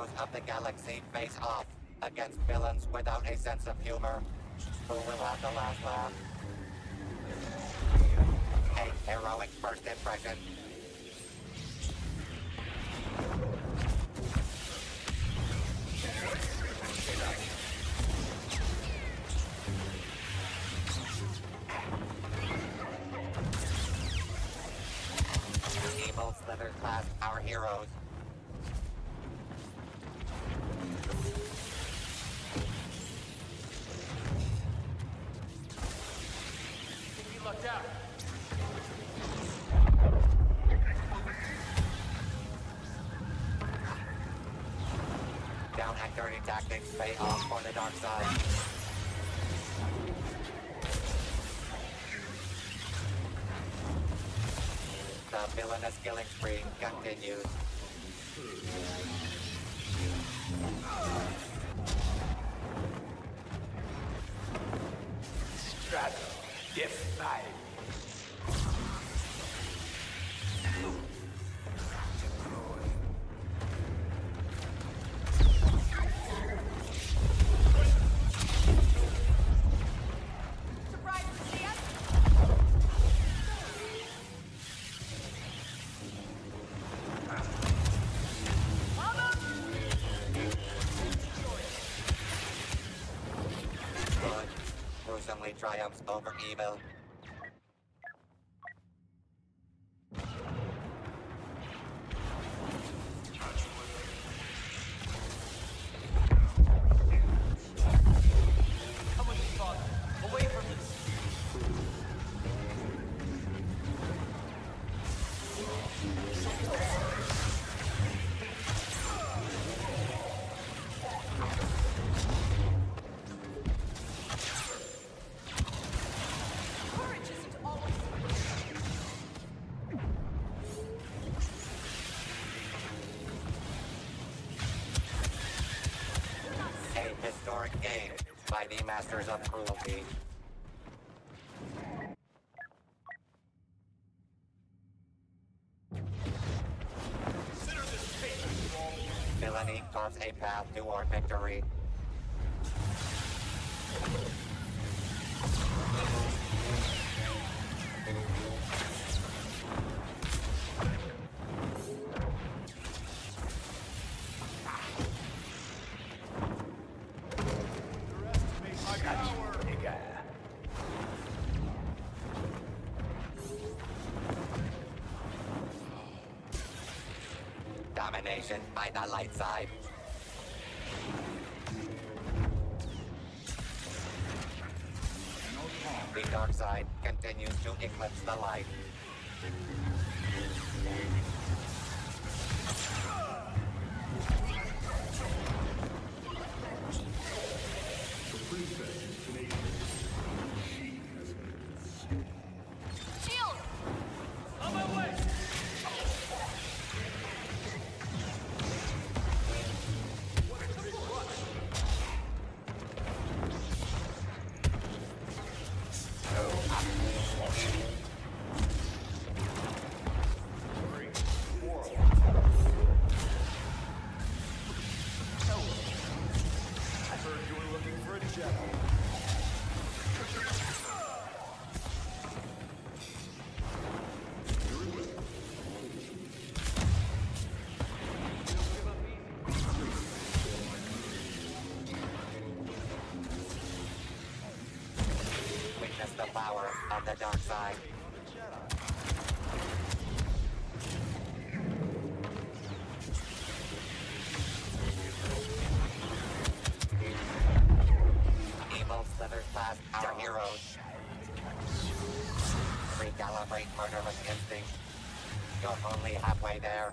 heroes of the galaxy face off against villains without a sense of humor. Who will have the last laugh? A heroic first impression. Evil Slither class our heroes. Down at dirty tactics pay off for the dark side. The villainous killing spree continues. Triumphs over evil. Historic game by the Masters of Cruelty. Villainy carves a path toward victory. Domination by the light side. The dark side continues to eclipse the light. The dark side. Our heroes. Murderous instinct. You're only halfway there.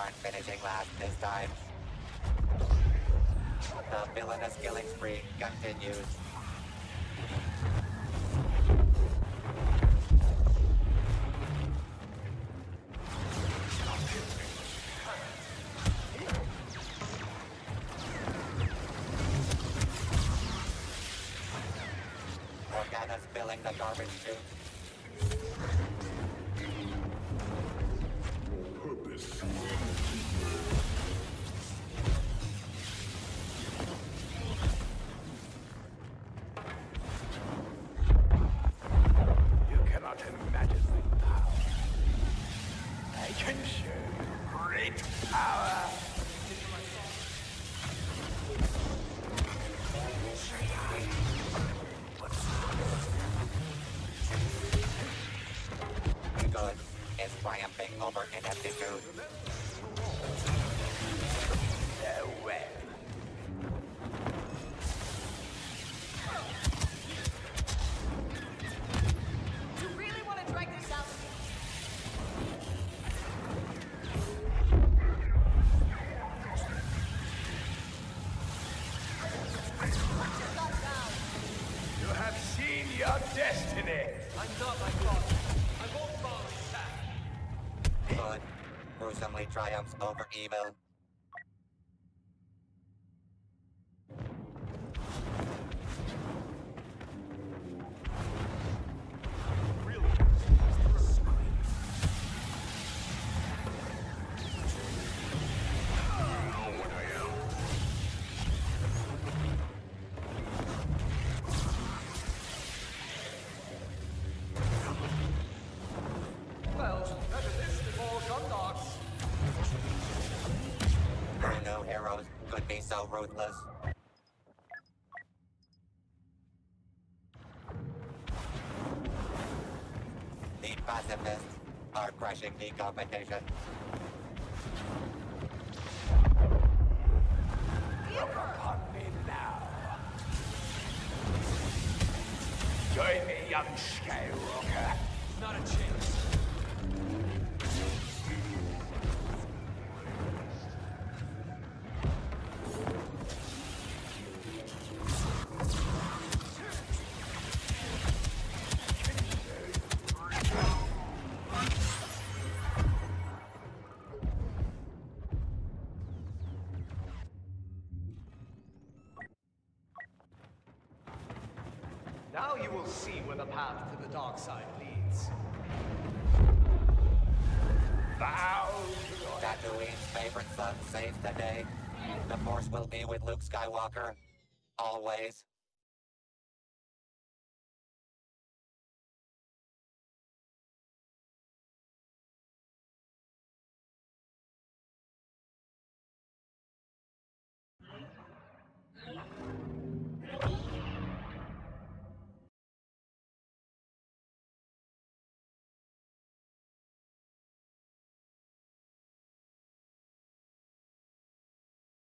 aren't finishing last this time. The villainous killing spree continues. Garbage chute. Can show you great power. Good is triumphing over ineptitude. Triumphs over evil. So ruthless? The pacifists are crushing the competition. Upon me now. Join me, young Skywalker. Not a chance. Path to the dark side leads. Bow to Tatooine's favorite son saves the day. The Force will be with Luke Skywalker. Always.